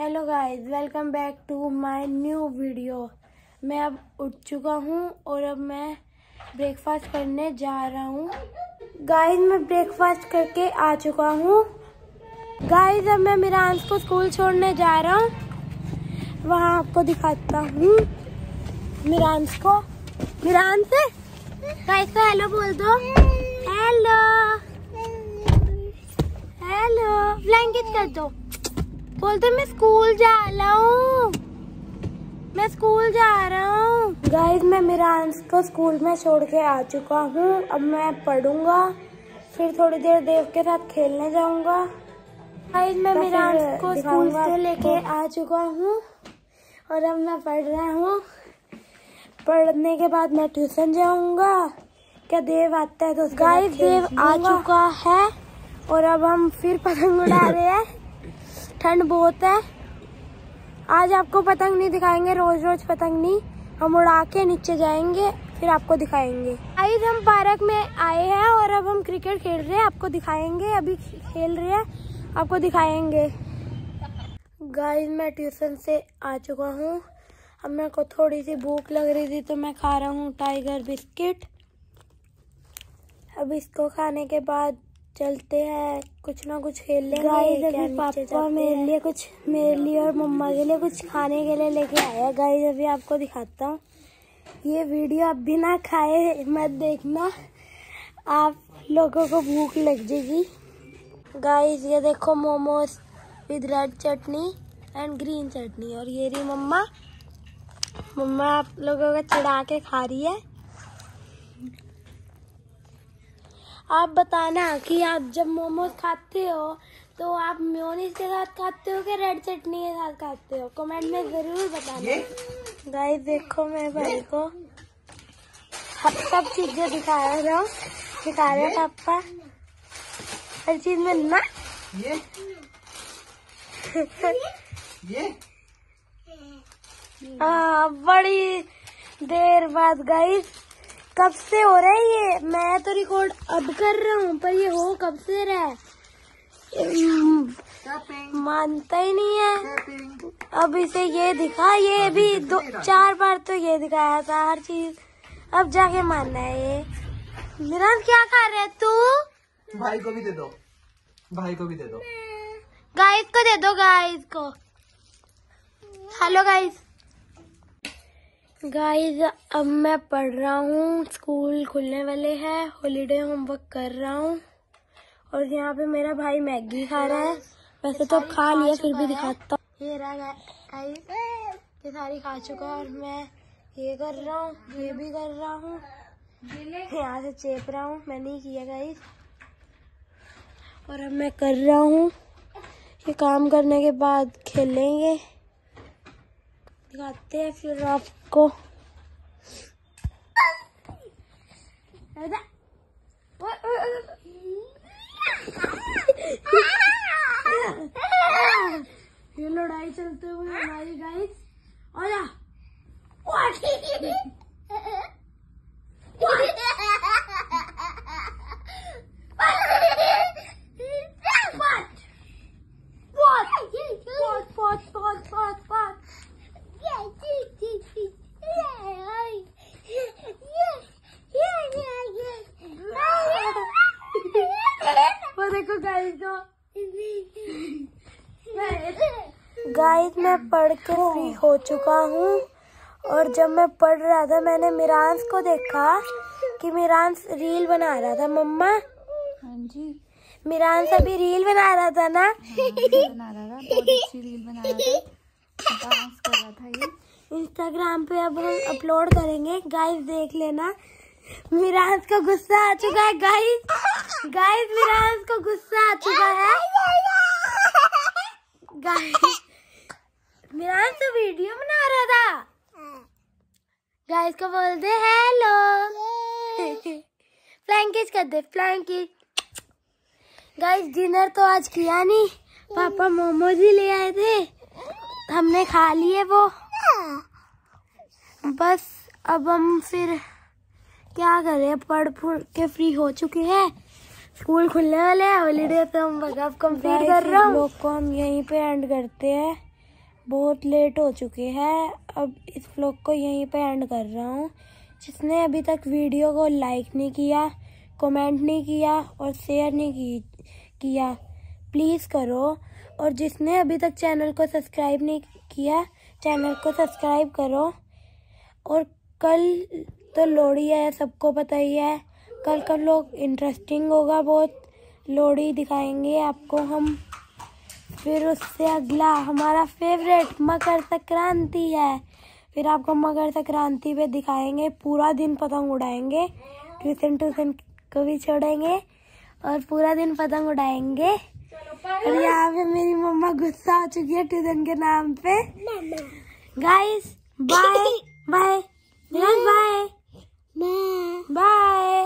Hello guys welcome back to my new video मैं अब उठ चुका हूँ और अब मैं ब्रेकफास्ट करने जा रहा हूँ। गाइस मैं ब्रेकफास्ट करके आ चुका हूँ। गाइस अब मैं मिरांस को स्कूल छोड़ने जा रहा हूँ। वहाँ आपको दिखाता हूँ मिरांस को। मिरांस गाइस को हेलो बोल दो। हेलो हेलो ब्लैंकेट कर दो। बोलते मैं स्कूल जा रहा हूँ। मैं स्कूल जा रहा हूँ। गाइस मैं मिरांस को स्कूल में छोड़ के आ चुका हूँ। अब मैं पढ़ूँगा। फिर थोड़ी देर देव के साथ खेलने जाऊँगा। गाइस मैं तो मिरांस को स्कूल से लेके आ चुका हूँ। और अब मैं पढ़ रहा हूँ। पढ़ने के बाद मैं ट्यूशन जाऊँगा। क्या देव आता है तो गाइस देव आ चुका है। और अब हम फिर पतंग उड़ा रहे हैं। ठंड बहुत है। आज आपको पतंग नहीं दिखाएँगे रोज रोज पतंग नहीं। हम उड़ा के नीचे जाएँगे, फिर आपको दिखाएँगे। आज हम पार्क में आए हैं और अब हम क्रिकेट खेल रहे हैं। आपको दिखाएँगे, अभी खेल रहे हैं। आपको दिखाएँगे। गाइस मैं ट्यूशन से आ चुका हूँ। अब मेरे को थोड़ी सी भूख लग रही थी तो मैं खा रहा हूँ टाइगर बिस्किट अब इसको खाने के बाद चलते हैं कुछ ना कुछ खेल लेंगे गाइस अभी पापा मेरे लिए कुछ मेरे लिए और मम्मा के लिए कुछ खाने के लिए लेके आया गाइस अभी आपको दिखाता हूँ। ये वीडियो अब बिना खाए मत देखना। आप लोगों को भूख लग जाएगी। गाइस ये देखो momos with red chutney and green chutney. और ये रही मम्मा। मम्मा आप लोगों को चढ़ा के खा रही है। आप बताना कि आप जब मोमोज खाते हो तो आप म्योनीस के साथ खाते हो कि रेड चटनी के साथ खाते हो? कमेंट में ज़रूर बताना। गाइस देखो मैं भाई को। अब सब चीज़ें दिखा रहा हूँ दिखा रहे पापा? हर चीज़ में ना? ये? ये? हाँ बड़ी देर बाद गाइस कब से हो रहा है ये? मैं तो रिकॉर्ड अब कर रहा हूँ पर ये हो कब से रहा है? मानता ही नहीं है। अब इसे ये दिखा ये भी दो चार बार तो ये दिखाया था हर चीज़। अब जाके मानना है ये। मेरा क्या खा रहे है तू? भाई को भी दे दो। भाई को भी दे दो। गाइस को दे दो गाइस को। हेलो गाइस गाइस अब मैं पढ़ रहा हूँ। स्कूल खुलने वाले हैं। हॉलीडे होमवर्क कर रहा हूँ। और यहाँ पे मेरा भाई मैगी खा रहा है। वैसे तो खा लिया, फिर भी दिखाता हूँ। ये ये सारी खा चुका और मैं ये कर रहा हूँ, ये भी कर रहा हूँ। यहाँ से चेप रहा हूँ। मैंने ही किया गाइस और अब मैं कर रहा हूँ। ये काम करने के बाद खेलेंगे। दिखाते हैं फिर आपको ये लड़ाई चलते हुए हमारी गाइस और जा Pot, pot, pot, pot, pot. वो देखो गाइस को गाइस मैं पढ़ के फ्री हो चुका हूँ। और जब मैं पढ़ रहा था मैंने मिरांस को देखा कि मिरांस रील बना रहा था। मम्मा हाँ जी। मिरांस अभी रील बना रहा था ना? बना रहा था बहुत अच्छी रील बना रहा था। डांस कर रहा था ये। इंस्टाग्राम पे अब हम अपलोड करेंगे। गाइस देख लेना। मिरांस को गुस्सा आ चुका है गाइस गाइस मिरांस को गुस्सा आ चुका है। गाइस मिरांस तो वीडियो बना रहा था। गाइस को बोल दे हेलो फ्लैंकेज कर दे फ्लैंकेज गाइस डिनर तो आज किया नहीं। पापा मोमोज ही ले आए थे। हमने खा लिए वो। बस अब हम फिर क्या करें? पढ़ पढ़ के फ्री हो चुके हैं। स्कूल खुलने वाले हैं हॉलीडे तो हम वर्क कंप्लीट कर रहे हैं। लोग को हम यहीं पे एंड करते हैं। बहुत लेट हो चुके हैं। अब इस व्लॉग को यहीं पे एंड कर रहा हूँ। जिसने अभी तक वीडियो को लाइक नहीं किया कमेंट नहीं किया और शेयर नहीं की, किया प्लीज़ करो। और जिसने अभी तक चैनल को सब्सक्राइब नहीं किया चैनल को सब्सक्राइब करो। और कल तो लोहड़ी है सबको पता ही है। कल का लोग इंटरेस्टिंग होगा बहुत। लोहड़ी दिखाएँगे आपको हम। फिर उससे अगला हमारा फेवरेट मकर संक्रांति है। फिर आपको मकर संक्रांति पे दिखाएँगे पूरा दिन पतंग उड़ाएँगे ट्यूशन ट्यूशन को भी छोड़ेंगे और पूरा दिन पतंग उड़ाएँगे। और यहाँ पे मेरी मम्मा गुस्सा हो चुकी है ट्यूशन के नाम पे। Guys bye bye bye bye